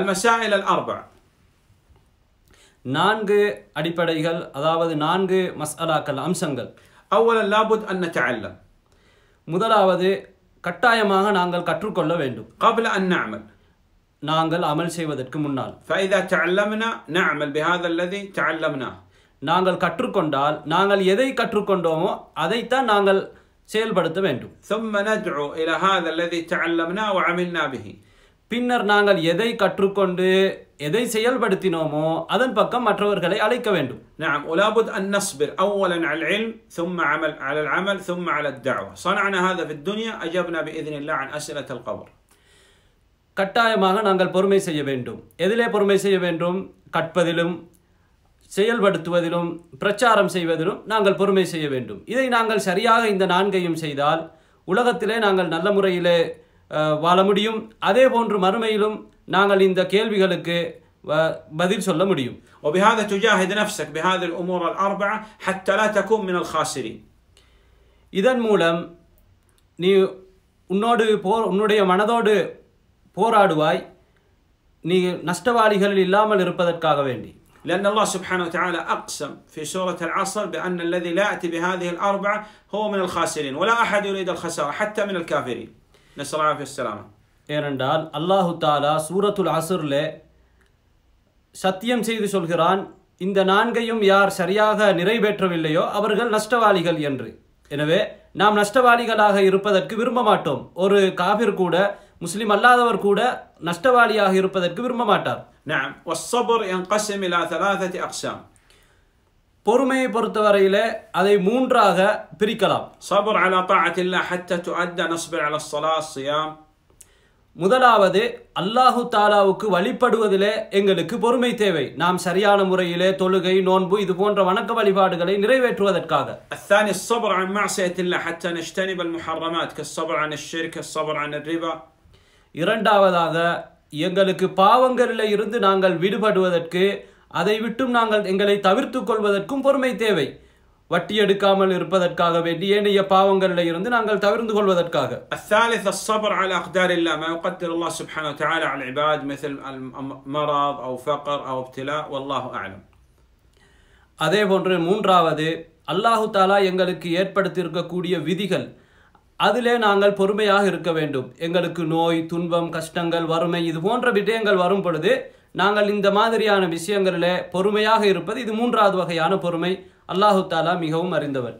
المسائل الأربع நான்கு அடிப்படைகள் அதாவது நான்கு மஸ்அலாக்கள் அம்சங்கள் أولا لابد أن نتعلم முதலாவது கட்டாயமாக நாங்கள் கற்றுக்கொள்ள வேண்டும் قبل أن نعمل நாங்கள் அமல் செய்வதற்கு முன்னால் فإذا تعلمنا نعمل بهذا الذي تعلمناه நாங்கள் கற்றுக்கொண்டால் நாங்கள் எதை கற்றுக்கொண்டோமோ அதைத்தான் நாங்கள் செயல்படுத்த வேண்டும் ثم ندعو إلى هذا الذي تعلمناه وعملنا به பின்னர் நாங்கள் எதை கற்றுக்கொண்டு எதை செயல்படுத்தினோமோ அதன் பக்கம் மற்றவர்களை அழைக்க வேண்டும் نعم ولا بد أن نصبر أولا على العلم ثم عمل على العمل ثم على الدعوة صنعنا هذا في الدنيا أجبنا بإذن الله عن أسئلة القبر கட்டாயமாக நாங்கள் பொறுமை செய்ய வேண்டும் எதிலே பொறுமை செய்ய வேண்டும் கற்பதிலும் செயல்படுத்துவதிலும் பிரச்சாரம் செய்வதிலும் நாங்கள் பொறுமை செய்ய வேண்டும் இதை நாங்கள் சரியாக இந்த நான்கையும் செய்தால் உலகத்திலே நாங்கள் நல்ல முறையிலே அஹ், வாழ முடியும் அதே போன்று மறுமையிலும் நாங்கள் இந்த கேள்விகளுக்கு வ- பதில் சொல்ல முடியும் وبهذا تجاهد نفسك بهذه الأمور الأربعة حتى لا تكون من الخاسرين இதன் மூலம் நீ உன்னோடு போர் உன்னுடைய மனதோடு போராடுவாய் நீ நஷ்டவாளிகள் இல்லாமல் இருப்பதற்காக வேண்டி لأن الله سبحانه وتعالى أقسم في سورة العصر بأن الذي لا يأتي بهذه الأربعة هو من الخاسرين ولا أحد يريد الخسارة حتى من الكافرين நெசலாஃபிஸ்லாமா ஏனென்றால் அல்லாஹு தாலா சூரத்துல் அசுரில் சத்தியம் செய்து சொல்கிறான் இந்த நான்கையும் யார் சரியாக நிறைவேற்றவில்லையோ அவர்கள் நஷ்டவாளிகள் என்று. எனவே நாம் நஷ்டவாளிகளாக இருப்பதற்கு விரும்ப மாட்டோம். ஒரு காபிர் கூட முஸ்லிம் அல்லாதவர் கூட நஷ்டவாளியாக இருப்பதற்கு விரும்ப மாட்டார். பொறுமையை பொறுத்தவரையிலே அதை மூன்றாக பிரிக்கலாம் صبر على طاعة الله حتى تؤدى نصبر على الصلاة الصيام முதலாவது அல்லாஹு தாலாவுக்கு வழிபடுவதிலே எங்களுக்கு பொறுமை தேவை நாம் சரியான முறையிலே தொழுகை நோன்பு இது போன்ற வணக்க வழிபாடுகளை நிறைவேற்றுவதற்காக الثاني الصبر عن معصية الله حتى نجتنب المحرمات كالصبر عن الشرك الصبر عن الربا இரண்டாவதாக எங்களுக்கு பாவங்களில் இருந்து நாங்கள் விடுபடுவதற்கு அதை விட்டும் நாங்கள் எங்களை தவிர்த்துக் கொள்வதற்கும் பொறுமை தேவை வட்டி எடுக்காமல் இருப்பதற்காக வேண்டி ஏனைய பாவங்களில் இருந்து நாங்கள் தவிர்த்து கொள்வதற்காக الثالث الصبر على أقدار الله ما يقدر الله سبحانه وتعالى على العباد مثل مرض أو فقر أو ابتلاء والله أعلم அதே போன்று மூன்றாவது அல்லாஹு தாலா எங்களுக்கு ஏற்படுத்தியிருக்கக்கூடிய விதிகள் அதிலே நாங்கள் பொறுமையாக இருக்க வேண்டும் எங்களுக்கு நோய் துன்பம் கஷ்டங்கள் வறுமை இது போன்ற விடயங்கள் வரும் பொழுது நாங்கள் இந்த மாதிரியான விஷயங்களில் பொறுமையாக இருப்பது இது மூன்றாவது வகையான பொறுமை. அல்லாஹு தாலா மிகவும் அறிந்தவர்